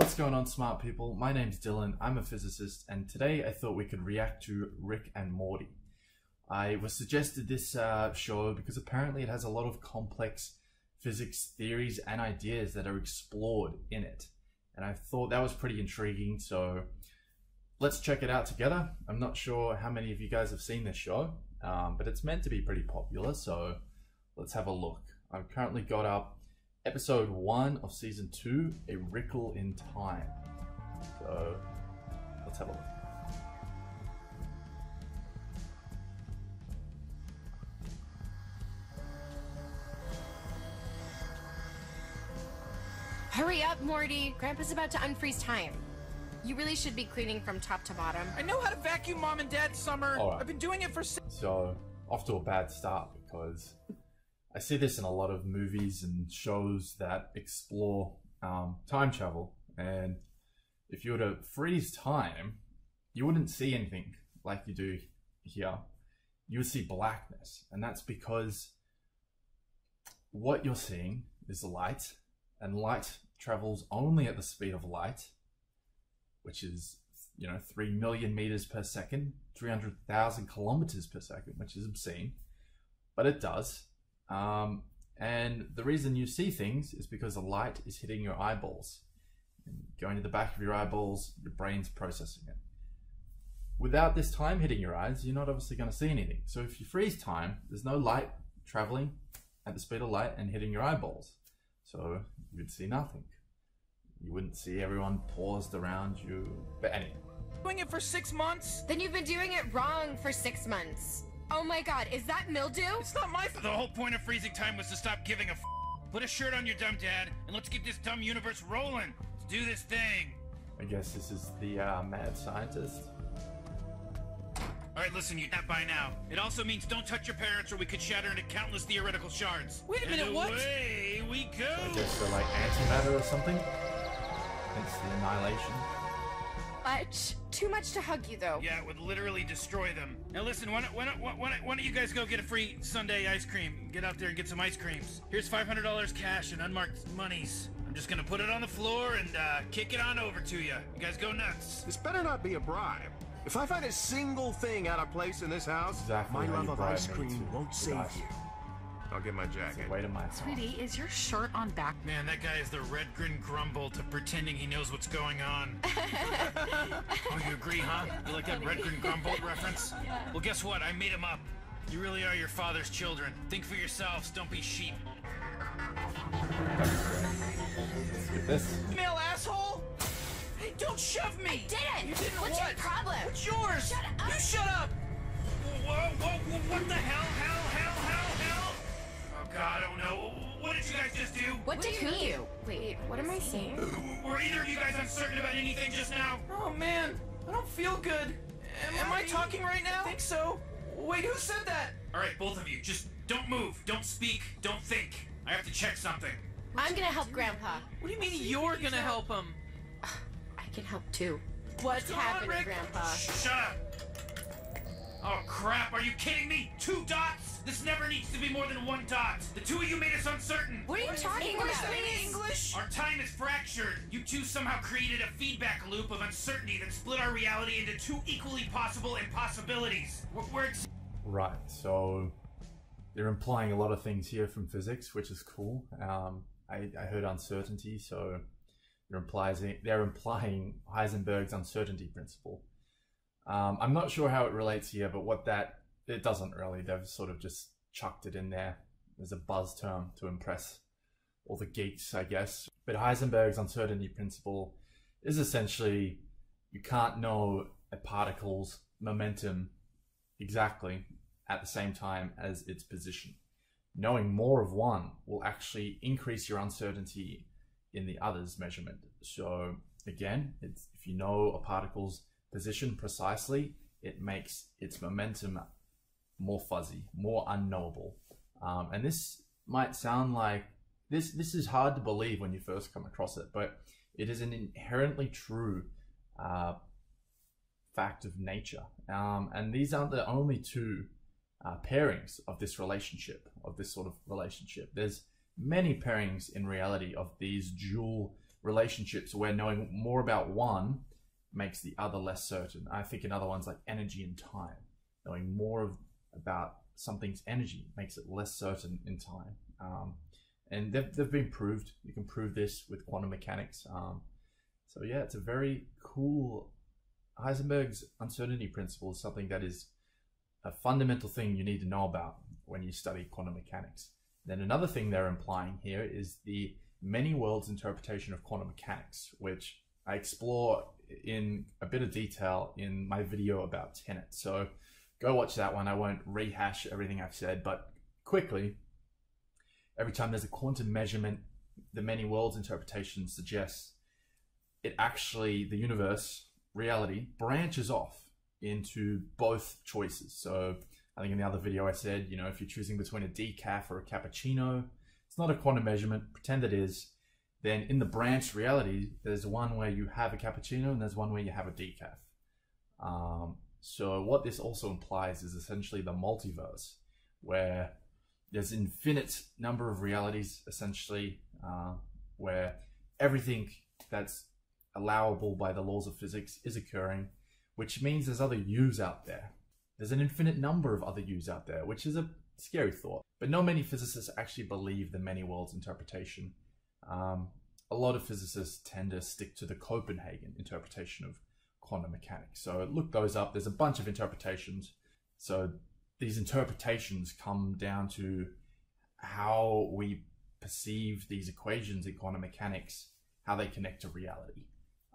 What's going on, smart people? My name's Dylan. I'm a physicist, and today I thought we could react to Rick and Morty. I was suggested this uh, show because apparently it has a lot of complex physics theories and ideas that are explored in it. And I thought that was pretty intriguing, so let's check it out together. I'm not sure how many of you guys have seen this show, um, but it's meant to be pretty popular, so let's have a look. I've currently got up episode one of season two, A Rickle in Time. So let's have a look. Hurry up, Morty. Grandpa's about to unfreeze time. You really should be cleaning from top to bottom. I know how to vacuum mom and dad summer. All right. I've been doing it for six So off to a bad start because I see this in a lot of movies and shows that explore um, time travel. And if you were to freeze time, you wouldn't see anything like you do here. You would see blackness, and that's because what you're seeing is light, and light travels only at the speed of light, which is you know three million meters per second, three hundred thousand kilometers per second, which is obscene, but it does. Um, and the reason you see things is because the light is hitting your eyeballs, and going to the back of your eyeballs, your brain's processing it. Without this time hitting your eyes, you're not obviously going to see anything. So if you freeze time, there's no light traveling at the speed of light and hitting your eyeballs. So you'd see nothing. You wouldn't see everyone paused around you. But anyway, doing it for six months. Then you've been doing it wrong for six months. Oh my god, is that mildew? It's not my fault. The whole point of freezing time was to stop giving a f. Put a shirt on your dumb dad, and let's get this dumb universe rolling. Let's do this thing. I guess this is the uh, mad scientist. All right, listen, you that by now. It also means don't touch your parents, or we could shatter into countless theoretical shards. Wait a and minute, what? Away we go. I guess they're like antimatter or something. Hence the annihilation. Much. Too much to hug you though. Yeah, it would literally destroy them. Now listen, why don't, why, don't, why, don't, why don't you guys go get a free Sunday ice cream? Get out there and get some ice creams. Here's $500 cash and unmarked monies. I'm just gonna put it on the floor and uh, kick it on over to you. You guys go nuts. This better not be a bribe. If I find a single thing out of place in this house, Exactly my love of ice cream won't save you. I'll get my jacket. Wait a minute. Sweetie, is your shirt on back? Man, that guy is the Red Grin Grumbold to pretending he knows what's going on. oh, you agree, huh? You like that Red Grin Grumbold reference? Well, guess what? I made him up. You really are your father's children. Think for yourselves, don't be sheep. Let's get this. Male asshole. Hey, don't shove me. Didn't! You didn't What's what? your problem? What's yours? Shut up. You shut up. Whoa, whoa, whoa, what the hell, hell, Wait, what am I saying? Were either of you guys uncertain about anything just now? Oh man, I don't feel good. Am, I talking right now? I think so. Wait, who said that? All right, both of you, just don't move, don't speak, don't think. I have to check something. I'm gonna help Grandpa. What do you mean you're gonna help him? I can help too. What's What's going on, happening, Grandpa? Shut up! Oh crap, are you kidding me? Two dots? This never needs to be more than one dot. The two of you made us uncertain. What are you talking English, about? lady, English? Our time is fractured. You two somehow created a feedback loop of uncertainty that split our reality into two equally possible impossibilities. We're, we're Right. So they're implying a lot of things here from physics, which is cool. Um, I, I heard uncertainty, so they're implying they're implying Heisenberg's uncertainty principle. Um, I'm not sure how it relates here, but what that it doesn't really. They've sort of just chucked it in there as a buzz term to impress all the geeks, I guess. But Heisenberg's uncertainty principle is essentially you can't know a particle's momentum exactly at the same time as its position. Knowing more of one will actually increase your uncertainty in the other's measurement. So again, it's, if you know a particle's position precisely, it makes its momentum more fuzzy, more unknowable. Um, and this might sound like this. This is hard to believe when you first come across it, but it is an inherently true uh, fact of nature. Um, and these aren't the only two uh, pairings of this relationship, of this sort of relationship. There's many pairings in reality of these dual relationships where knowing more about one makes the other less certain. I think another one's like energy and time. Knowing more of, about something's energy makes it less certain in time. Um, and they've, they've been proved. You can prove this with quantum mechanics. Um, so yeah, it's a very cool. Heisenberg's uncertainty principle is something that is a fundamental thing you need to know about when you study quantum mechanics. Then another thing they're implying here is the many worlds interpretation of quantum mechanics, which I explore in a bit of detail in my video about Tenet. So go watch that one. I won't rehash everything I've said, but quickly, every time there's a quantum measurement, the many worlds interpretation suggests it actually, the universe, reality, branches off into both choices. So I think in the other video I said, you know, if you're choosing between a decaf or a cappuccino, it's not a quantum measurement, pretend it is. Then in the branch reality, there's one where you have a cappuccino and there's one where you have a decaf. Um, so what this also implies is essentially the multiverse, where there's infinite number of realities, essentially, uh, where everything that's allowable by the laws of physics is occurring, which means there's other yous out there. There's an infinite number of other yous out there, which is a scary thought. But not many physicists actually believe the many worlds interpretation. Um, a lot of physicists tend to stick to the Copenhagen interpretation of quantum mechanics. So look those up. There's a bunch of interpretations. So these interpretations come down to how we perceive these equations in quantum mechanics, how they connect to reality.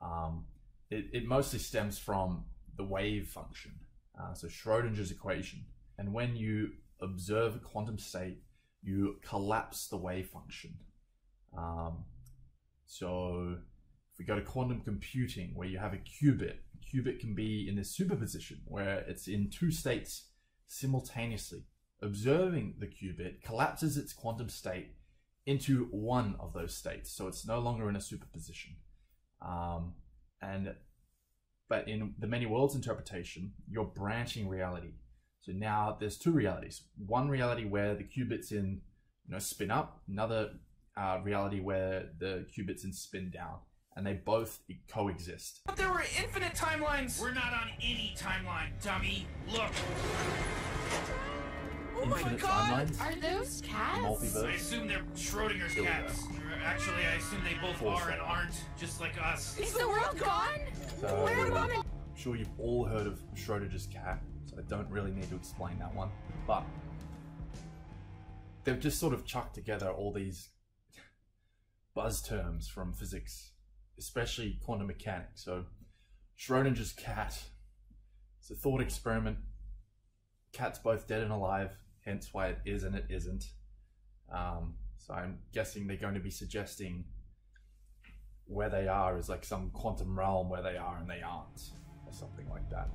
Um, it, it, mostly stems from the wave function, uh, so Schrodinger's equation. And when you observe a quantum state, you collapse the wave function. Um, so if we go to quantum computing, where you have a qubit, a qubit can be in this superposition where it's in two states simultaneously. Observing the qubit collapses its quantum state into one of those states, so it's no longer in a superposition. Um, and but in the many worlds interpretation, you're branching reality. So now there's two realities. One reality where the qubits in you know spin up, another uh, reality where the qubits in spin down, and they both coexist. But there were infinite timelines. We're not on any timeline, dummy. Look. Oh my Infinite God! timelines, Are those cats? I assume they're Schrodinger's Here we cats. Or Actually, I assume they both Full are and aren't, just like us. Is the world gone? So, Where am I? I'm sure you've all heard of Schrodinger's cat, so I don't really need to explain that one. But they've just sort of chucked together all these buzz terms from physics, especially quantum mechanics. So, Schrodinger's cat. It's a thought experiment. Cat's both dead and alive, hence why it is and it isn't. Um, so I'm guessing they're going to be suggesting where they are is like some quantum realm where they are and they aren't, or something like that.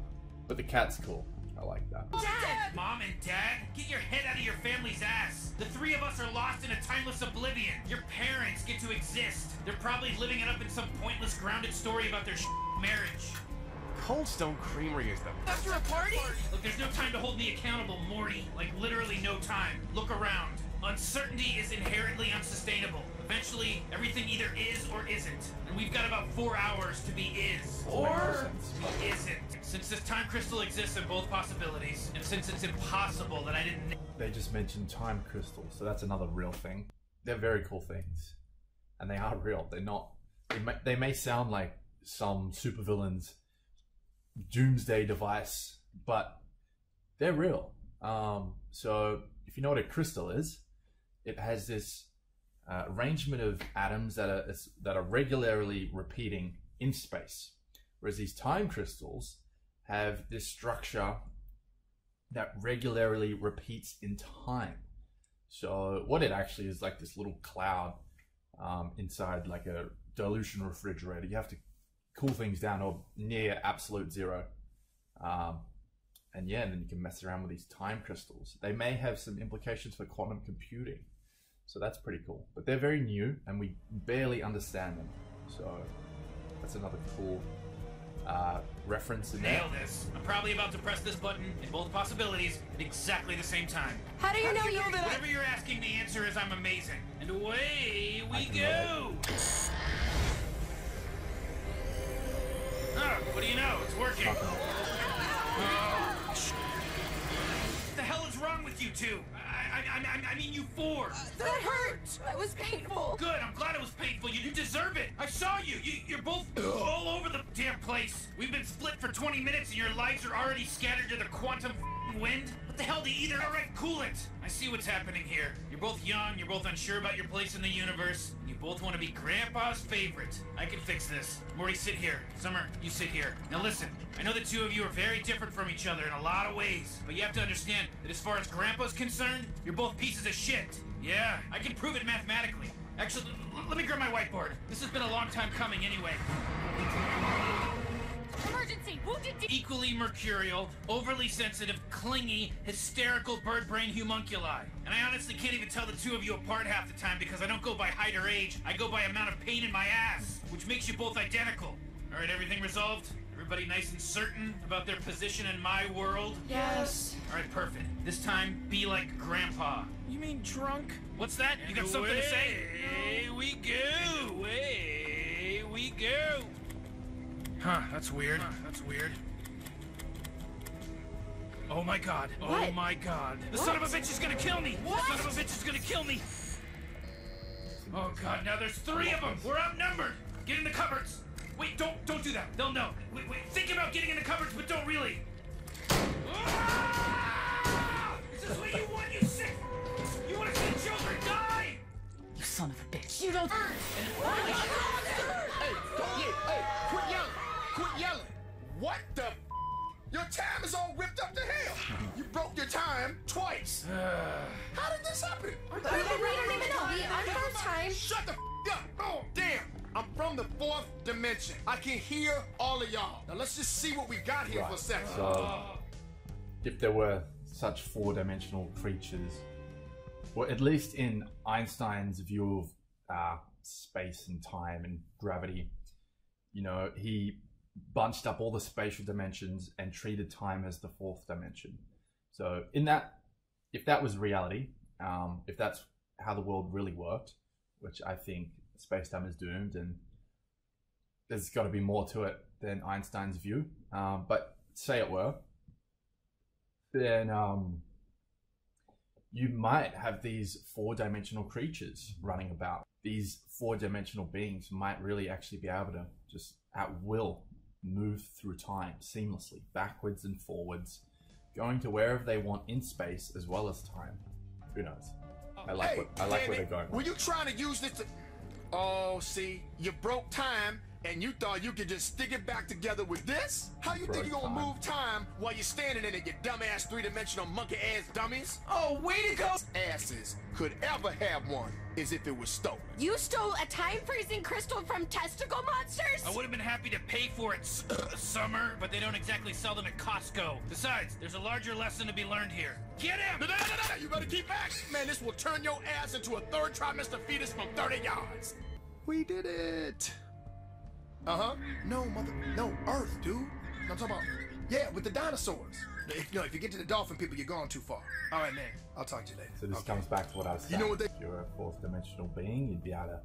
But the cat's cool. I like that. Dad! Mom and Dad, get your head out of your family's ass. The three of us are lost in a timeless oblivion. Your parents get to exist. They're probably living it up in some pointless grounded story about their marriage. Cold Stone Creamery is the After a party? Look, there's no time to hold me accountable, Morty. Like, literally no time. Look around. Uncertainty is inherently unsustainable. Eventually, everything either is or isn't. And we've got about four hours to be is. Or be Isn't. Since this time crystal exists in both possibilities, and since it's impossible that I didn't They just mentioned time crystals, so that's another real thing. They're very cool things, and they are real. They're not. They may, they may sound like some supervillains doomsday device, but they're real. Um, so if you know what a crystal is, it has this uh, arrangement of atoms that are that are regularly repeating in space, whereas these time crystals have this structure that regularly repeats in time. So what it actually is like this little cloud um, inside like a dilution refrigerator. You have to cool things down or near absolute zero. Um, and yeah, and then you can mess around with these time crystals. They may have some implications for quantum computing. So that's pretty cool. But they're very new and we barely understand them. So that's another cool uh, reference in Nail there. this. I'm probably about to press this button in both possibilities at exactly the same time. How do you How know you know that Whatever I... you're asking, the answer is I'm amazing. And away we go! Oh, what do you know? It's working. Oh. What the hell is wrong with you two? I, I, I, I mean, you four. Uh, that hurt. That was painful. Good. I'm glad it was painful. You, you deserve it. I saw you. you. You're both all over the damn place. We've been split for 20 minutes, and your lives are already scattered to the quantum wind. What the hell do you either? All right, cool it. I see what's happening here. You're both young. You're both unsure about your place in the universe. and You both want to be Grandpa's favorite. I can fix this. Morty, sit here. Summer, you sit here. Now listen. I know the two of you are very different from each other in a lot of ways, but you have to understand that as far as Grandpa's concerned, you're both pieces of shit. Yeah, I can prove it mathematically. Actually, let me grab my whiteboard. This has been a long time coming anyway. Emergency. Wounded D. Equally mercurial, overly sensitive, clingy, hysterical bird brain homunculi. And I honestly can't even tell the two of you apart half the time because I don't go by height or age. I go by amount of pain in my ass, which makes you both identical. All right, everything resolved? Everybody nice and certain about their position in my world? Yes. All right, perfect. This time, be like Grandpa. You mean drunk? What's that? You got something to say? Away we go. Away we go. Huh, that's weird. that's weird. Oh my god. Oh my god. The son of a bitch is gonna kill me! The son of a bitch is gonna kill me! Oh god, now there's three of them! We're outnumbered! Get in the cupboards! Wait, don't don't do that. They'll know. Wait, wait, think about getting in the cupboards, but don't really. Ah! Is this what you want, you sick? You wanna see children die? You son of a bitch. You don't. Hey, did this happen? We don't even know. Unfroze time. Shut the f- up. Oh, damn. I'm from the fourth dimension. I can hear all of y'all. Now let's just see what we got here for a Right. second. So, if there were such four-dimensional creatures, or at least in Einstein's view of uh, space and time and gravity, you know, he bunched up all the spatial dimensions and treated time as the fourth dimension. So, in that, if that was reality, um, if that's how the world really worked, which I think space-time is doomed, and there's got to be more to it than Einstein's view. Um, but say it were, then um, you might have these four-dimensional creatures running about. These four-dimensional beings might really actually be able to just at will move through time seamlessly, backwards and forwards, going to wherever they want in space as well as time. Who knows? Oh, I like Hey, what I like where it. they're going. Were you trying to use this to? Oh, see, you broke time, and you thought you could just stick it back together with this? How you think you're gonna time. move time while you're standing in it, you dumbass three-dimensional monkey-ass dummies? Oh, way to go. Asses could ever have one, is if it was stolen. You stole a time freezing crystal from testicle monsters? I would have been happy to pay for it, s- Summer, but they don't exactly sell them at Costco. Besides, there's a larger lesson to be learned here. Get him! No, no, no, no, no, you better keep back. Man, this will turn your ass into a third trimester fetus from 30 yards. We did it. Uh-huh. No, mother, no, Earth, dude. I'm talking about, yeah, with the dinosaurs. If, no, if you get to the dolphin people, you're gone too far. All right, man. I'll talk to you later. So this Okay. comes back to what I was saying. You know what they- If you're a fourth dimensional being, you'd be able to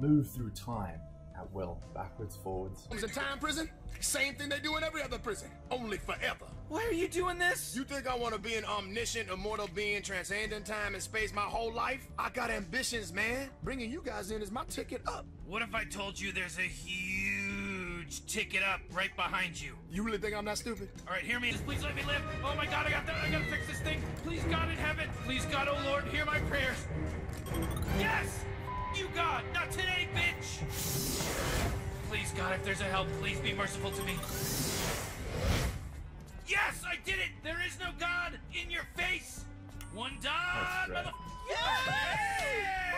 move through time at will, backwards, forwards. Comes in time prison? Same thing they do in every other prison, only forever. Why are you doing this? You think I want to be an omniscient, immortal being transcending time and space my whole life? I got ambitions, man. Bringing you guys in is my ticket up. What if I told you there's a huge ticket up right behind you? You really think I'm not stupid? All right, hear me. Just please let me live. Oh my God, I got that. I gotta fix this thing. Please, God in heaven. Please, God, oh Lord, hear my prayers. Yes! You, God, not today, bitch. Please, God, if there's a help, please be merciful to me. Yes, I did it. There is no God in your face. One dot, That's mother. Yeah!